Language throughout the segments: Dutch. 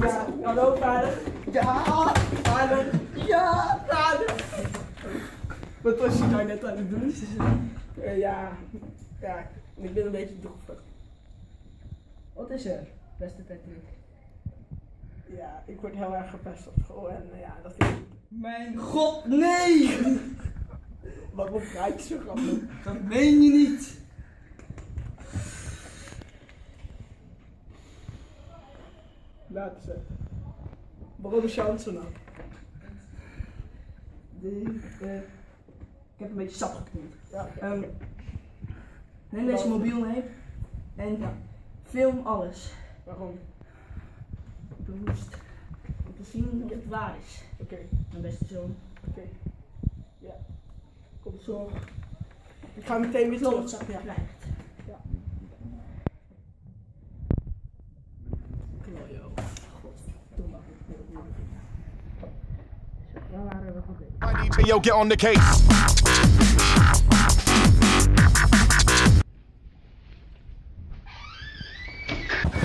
Ja, hallo vader. Ja, vader. Ja, vader. Wat was je nou net aan het doen? Ja, ja, ik ben een beetje droevig. Wat is er, beste Patrick? Ja, ik word heel erg gepest op school en eh, ja, dat ik... Mijn god, nee! Waarom praat je zo grappig? Dat meen je niet! Laten ze. Waarom chansen nou? De, eh, ik heb een beetje sap geknipt. Ja, oké. Ehm, neem deze mobiel mee en Ja. film alles. Waarom? Om te zien of het waar is. Oké, Mijn beste zoon. oké. Ja. Komt zo. Ik ga meteen weer krijgt. Ja. Klojo. Godverdomme. Zo, daar waren we goed in. Hey, yo, get on the.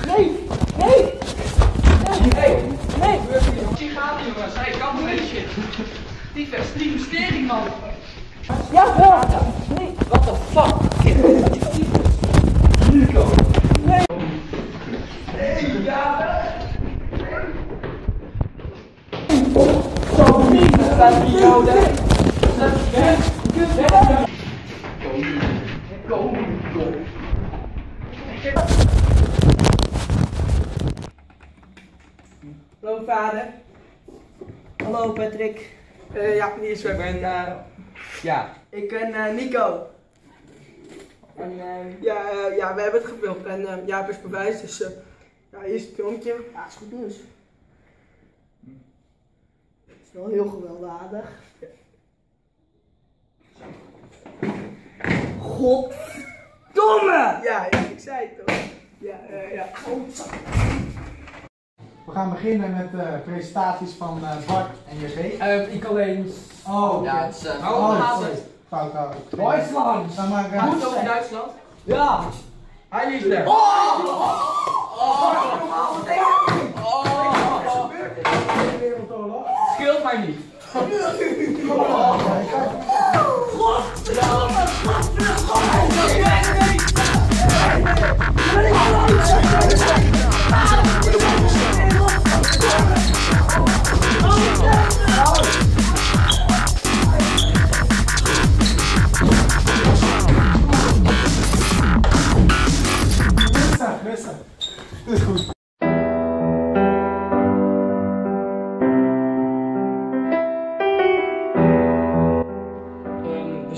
Nee! Nee! Hey, nee! Zie gaat jongens, hij kan een beetje. Die die mysterie man. Ja, wel! Nee! What the fuck? Nico. Nee. Nee, ja. Zo niet, dat gaat niet houden. Dat is weg. Weg. Kom, Hallo vader. Hallo Patrick. Eh, ja, die is Ik ben, eh, ja. Ik ben eh, Nico. En Ja, ja, we hebben het gefilmd en Jaap is bewijs, dus ja, hier is het filmpje. ja, is goed nieuws. Is wel heel gewelddadig. Godverdomme! Ja, ja, ik zei het toch. Ja, eh, ja. We gaan beginnen met de presentaties van eh, Bart en JB. Eh, ik alleen. Oh. Ja, het is. eh, Oh, sorry. het? Fout, fout. Duitsland! Dan maar, eh, over Duitsland? Ja! Hij is er. Wereldoorlog. Scheelt nailed my knee.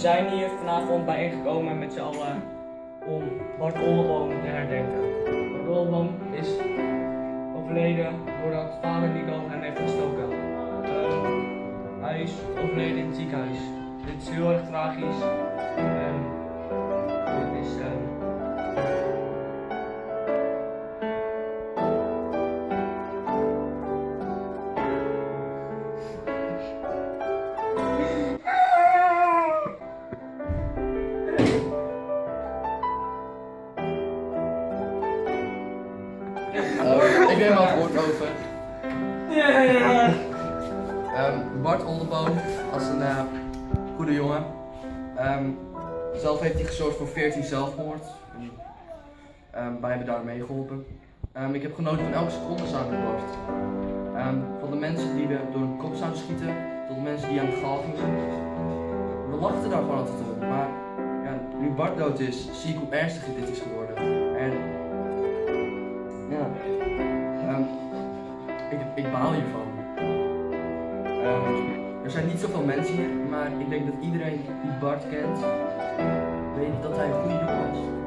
Zijn hier vanavond bijeengekomen met z'n allen om Bart Olleboom te herdenken. Bart is overleden doordat vader Nico hem heeft gestoken. Ehm, hij is overleden in het ziekenhuis. Dit is heel erg tragisch. En dit is. ehm, ik neem wel het woord over. Ehm, Bart Oldeboom als een eh, goede jongen. Ehm, zelf heeft hij gezorgd voor 14 zelfmoord. Ehm, wij hebben daar mee geholpen. Ik heb genoten van elke seconde samen met Bart. Ehm, van de mensen die we door de kop zouden schieten, tot de mensen die aan de gal gingen. We lachten daar gewoon altijd om. Maar ja, nu Bart dood is, zie ik hoe ernstig dit is geworden. En ik, baal hiervan. Ehm, er zijn niet zoveel mensen hier, maar ik denk dat iedereen die Bart kent, weet dat hij een goede jongen was.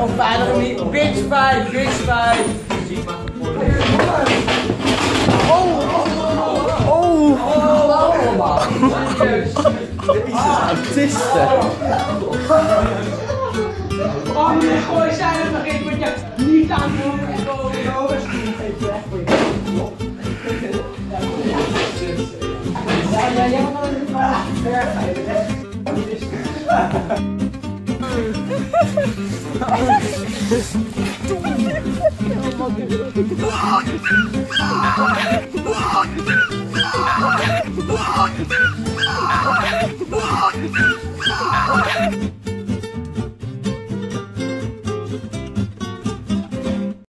Oh, vader niet. Bitch fight, bitch fight. Oh nee, gooi zij er nog in, want je niet aan doen. En gewoon jongens. Ja, ja, jij mag wel een vraag. What?